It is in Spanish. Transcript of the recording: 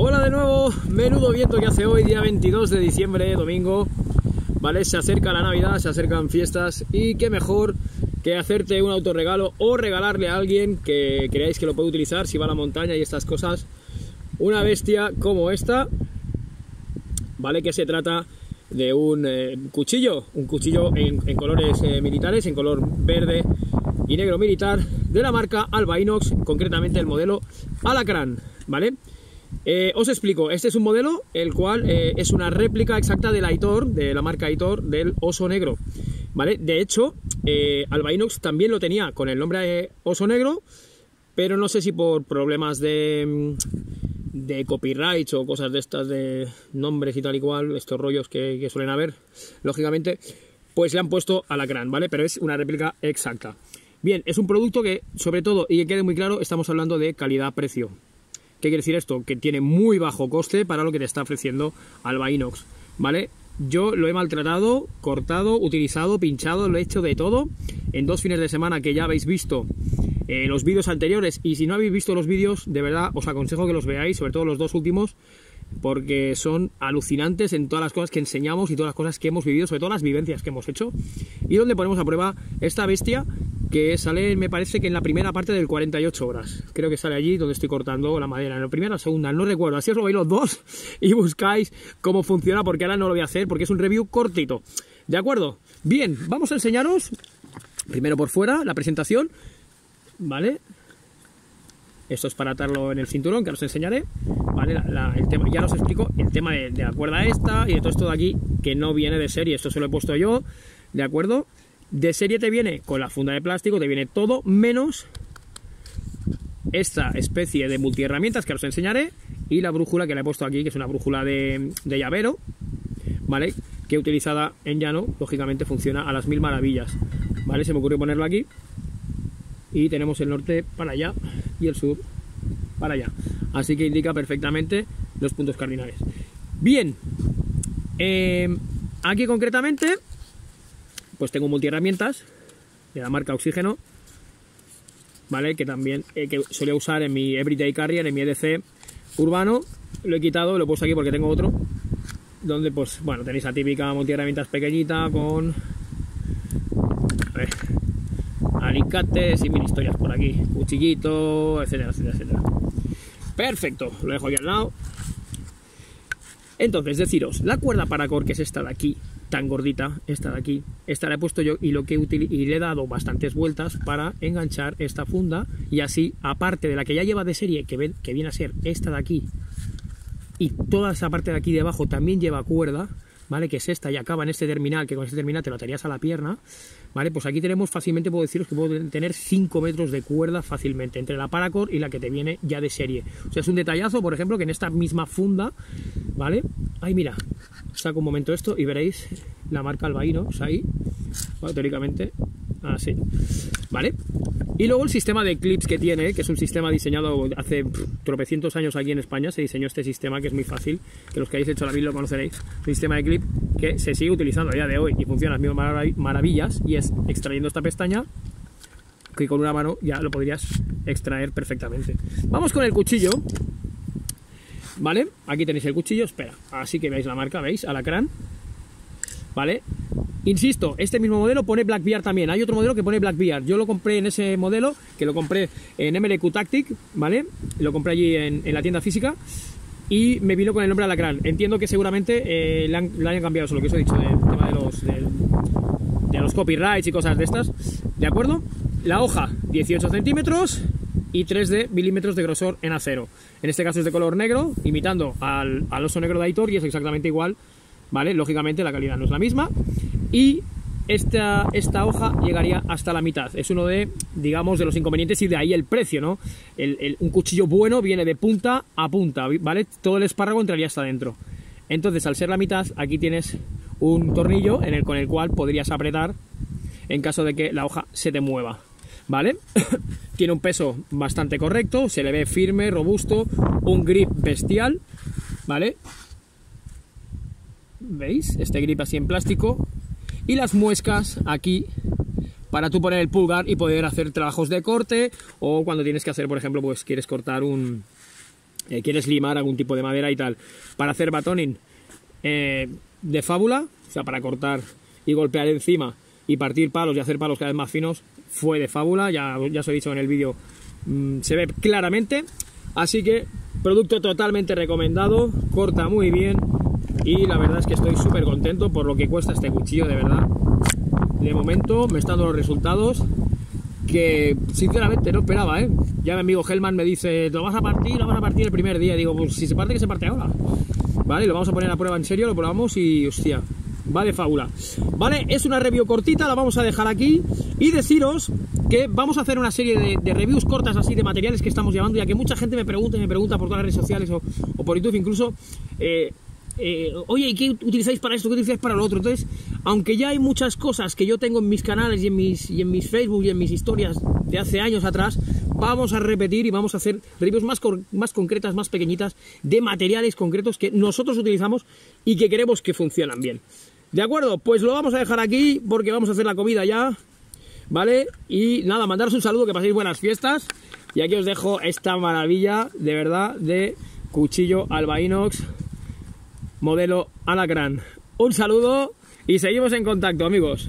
Hola de nuevo, menudo viento que hace hoy, día 22 de diciembre, domingo. Vale, se acerca la Navidad, se acercan fiestas y qué mejor que hacerte un autorregalo o regalarle a alguien que creáis que lo puede utilizar si va a la montaña y estas cosas. Una bestia como esta, ¿vale? Que se trata de un eh, cuchillo, un cuchillo en, colores eh, militares, en color verde y negro militar, de la marca Alba Inox, concretamente el modelo Alacrán, ¿vale? Eh, os explico, este es un modelo el cual es una réplica exacta del Aitor, de la marca Aitor, del oso negro, ¿vale? De hecho, Alba Inox también lo tenía con el nombre de oso negro, pero no sé si por problemas de de copyrights o cosas de estas de nombres y tal y cual, estos rollos que, suelen haber, lógicamente, pues le han puesto a la gran, ¿vale? Pero es una réplica exacta. Bien, es un producto que, sobre todo, y que quede muy claro, estamos hablando de calidad-precio. ¿Qué quiere decir esto? Que tiene muy bajo coste para lo que te está ofreciendo Alba Inox, ¿vale? Yo lo he maltratado, cortado, utilizado, pinchado, lo he hecho de todo en dos fines de semana que ya habéis visto eh, los vídeos anteriores. Y si no habéis visto los vídeos, de verdad os aconsejo que los veáis, sobre todo los dos últimos, porque son alucinantes en todas las cosas que enseñamos y todas las cosas que hemos vivido, sobre todo las vivencias que hemos hecho, y donde ponemos a prueba esta bestia que sale, me parece que en la primera parte del 48 horas. Creo que sale allí donde estoy cortando la madera. En la primera o segunda, no recuerdo. Así os lo veis los dos y buscáis cómo funciona, porque ahora no lo voy a hacer, porque es un review cortito. ¿De acuerdo? Bien, vamos a enseñaros primero por fuera la presentación ¿vale? Esto es para atarlo en el cinturón, que os enseñaré, ¿vale? el tema, ya os explico el tema de, la cuerda esta y de todo esto de aquí, que no viene de serie, esto se lo he puesto yo, ¿de acuerdo? De serie te viene con la funda de plástico, te viene todo menos esta especie de multiherramientas que os enseñaré y la brújula que le he puesto aquí, que es una brújula de, llavero, ¿vale? Que utilizada en llano, lógicamente funciona a las mil maravillas, ¿vale? Se me ocurrió ponerlo aquí y tenemos el norte para allá y el sur para allá. Así que indica perfectamente los puntos cardinales. Bien, eh, aquí concretamente, pues tengo multiherramientas de la marca Oxígeno, ¿vale? Que también eh, que solía usar en mi Everyday Carrier, en mi EDC urbano. Lo he quitado, lo he puesto aquí porque tengo otro, donde pues, bueno, tenéis la típica multiherramientas pequeñita con... Alicates y mil historias por aquí, cuchillito, etcétera, etcétera, etcétera. Perfecto, lo dejo aquí al lado. Entonces, deciros, la cuerda paracord, que es esta de aquí, tan gordita, esta de aquí, esta la he puesto yo y, lo que y le he dado bastantes vueltas para enganchar esta funda y así, aparte de la que ya lleva de serie, que, que viene a ser esta de aquí, y toda esa parte de aquí debajo también lleva cuerda, ¿vale? Que es esta y acaba en este terminal, que con este terminal te lo atarías a la pierna, ¿vale? Pues aquí tenemos fácilmente, puedo deciros que puedo tener 5 metros de cuerda fácilmente, entre la Paracord y la que te viene ya de serie. O sea, es un detallazo, por ejemplo, que en esta misma funda, ¿vale? Ay, mira, saco un momento esto y veréis la marca Albaino, o sea, ahí, teóricamente, así, ¿vale? Y luego el sistema de clips que tiene, que es un sistema diseñado hace tropecientos años aquí en España, se diseñó este sistema que es muy fácil, que los que hayáis hecho la vida lo conoceréis, un sistema de clip que se sigue utilizando a día de hoy y funciona las mismas maravillas y es extrayendo esta pestaña que con una mano ya lo podrías extraer perfectamente. Vamos con el cuchillo, ¿vale? Aquí tenéis el cuchillo, espera, así que veis la marca, ¿veis? Alacrán, ¿vale? Insisto, este mismo modelo pone Blackbeard también. Hay otro modelo que pone Blackbeard. Yo lo compré en ese modelo, que lo compré en MLQ Tactic, ¿vale? Lo compré allí en, la tienda física y me vino con el nombre Alacrán. Entiendo que seguramente eh, han, hayan cambiado, lo que os he dicho, del tema de los, de los copyrights y cosas de estas. ¿De acuerdo? La hoja, 18 centímetros y 3 de milímetros de grosor en acero. En este caso es de color negro, imitando al, oso negro de Aitor y es exactamente igual ¿vale? Lógicamente la calidad no es la misma y esta, esta hoja llegaría hasta la mitad. Es uno de, digamos, de los inconvenientes y de ahí el precio, ¿no? un cuchillo bueno viene de punta a punta, ¿vale? Todo el espárrago entraría hasta adentro. Entonces, al ser la mitad, aquí tienes un tornillo en el, con el cual podrías apretar en caso de que la hoja se te mueva, ¿vale? Tiene un peso bastante correcto, se le ve firme, robusto, un grip bestial, ¿vale? ¿Veis? Este grip así en plástico. Y las muescas aquí para tú poner el pulgar y poder hacer trabajos de corte o cuando tienes que hacer, por ejemplo, pues quieres cortar un, eh, quieres limar algún tipo de madera y tal, para hacer batoning eh, de fábula, o sea, para cortar y golpear encima y partir palos y hacer palos cada vez más finos, fue de fábula, ya, ya os he dicho en el vídeo, mm, se ve claramente, así que producto totalmente recomendado, corta muy bien y la verdad es que estoy súper contento por lo que cuesta este cuchillo, de verdad. De momento me están dando los resultados que sinceramente no esperaba, ¿eh? Ya mi amigo Hellman me dice, lo vas a partir, lo vas a partir el primer día. Digo, pues si se parte, que se parte ahora. Vale, lo vamos a poner a prueba en serio, lo probamos y hostia, va de fábula. Vale, es una review cortita, la vamos a dejar aquí y deciros que vamos a hacer una serie de, reviews cortas así de materiales que estamos llevando, ya que mucha gente me pregunta y me pregunta por todas las redes sociales o, por YouTube incluso. Eh, eh, oye, ¿y qué utilizáis para esto? ¿Qué utilizáis para lo otro? Entonces, aunque ya hay muchas cosas que yo tengo en mis canales y en mis, y en mis Facebook y en mis historias de hace años atrás, vamos a repetir y vamos a hacer reviews más, más concretas, más pequeñitas, de materiales concretos que nosotros utilizamos y que queremos que funcionan bien. ¿De acuerdo? Pues lo vamos a dejar aquí porque vamos a hacer la comida ya, ¿vale? Y nada, mandaros un saludo, que paséis buenas fiestas. Y aquí os dejo esta maravilla, de verdad, de cuchillo Alba Inox modelo Alacrán. Un saludo y seguimos en contacto, amigos.